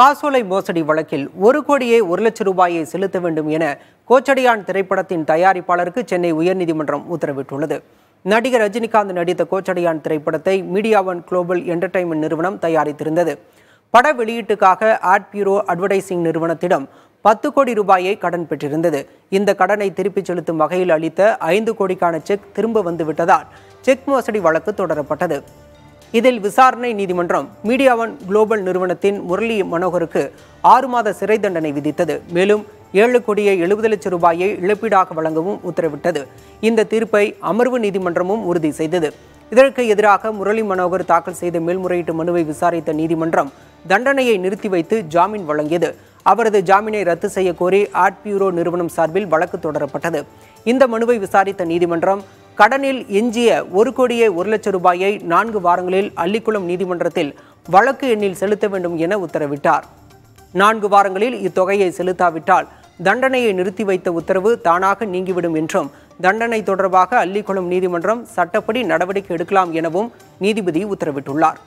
காசோலை மோசடி வழக்கில் ஒரு கோடியே ஒரு லட்சம் ரூபாயை செலுத்த வேண்டும் என கோச்சடையான் திரைப்படத்தின் தயாரிப்பாளருக்கு சென்னை உயர்நீதிமன்றம் உத்தரவிட்டுள்ளது. நடிகர் ரஜினிகாந்த் நடித்த கோச்சடையான் திரைப்படத்தை மீடியா ஒன் குளோபல் என்டர்டைன்மெண்ட் நிறுவனம் தயாரித்திருந்தது. பட வெளியீட்டுக்காக ஆட் பியூரோ அட்வர்டைசிங் நிறுவனத்திடம் பத்து கோடி ரூபாயை கடன் பெற்றிருந்தது. இந்த கடனை திருப்பிச் செலுத்தும் வகையில் அளித்த ஐந்து கோடிக்கான செக் திரும்ப வந்துவிட்டதால் செக் மோசடி வழக்கு தொடரப்பட்டது. இதில் விசாரணை நீதிமன்றம் மீடியாவன் குளோபல் நிறுவனத்தின் முரளி மனோகருக்கு ஆறு மாத சிறை தண்டனை விதித்தது. மேலும் ஏழு கோடியே எழுபது லட்சம் ரூபாயை இழப்பீடாக வழங்கவும் உத்தரவிட்டது. இந்த தீர்ப்பை அமர்வு நீதிமன்றமும் உறுதி செய்தது. இதற்கு எதிராக முரளி மனோகர் தாக்கல் செய்த மேல்முறையீட்டு மனுவை விசாரித்த நீதிமன்றம் தண்டனையை நிறுத்தி வைத்து ஜாமீன் வழங்கியது. அவரது ஜாமீனை ரத்து செய்ய கோரி ஆட் பியூரோ நிறுவனம் சார்பில் வழக்கு தொடரப்பட்டது. இந்த மனுவை விசாரித்த நீதிமன்றம் கடனில் எஞ்சிய ஒரு கோடியே ஒரு லட்சம் ரூபாயை நான்கு வாரங்களில் அள்ளிக்குளம் நீதிமன்றத்தில் வழக்கு எண்ணில் செலுத்த வேண்டும் என உத்தரவிட்டார். நான்கு வாரங்களில் இத்தொகையை செலுத்தாவிட்டால் தண்டனையை நிறுத்தி வைத்த உத்தரவு தானாக நீங்கிவிடும் என்றும் தண்டனை தொடர்பாக அள்ளிக்குளம் நீதிமன்றம் சட்டப்படி நடவடிக்கை எடுக்கலாம் எனவும் நீதிபதி உத்தரவிட்டுள்ளார்.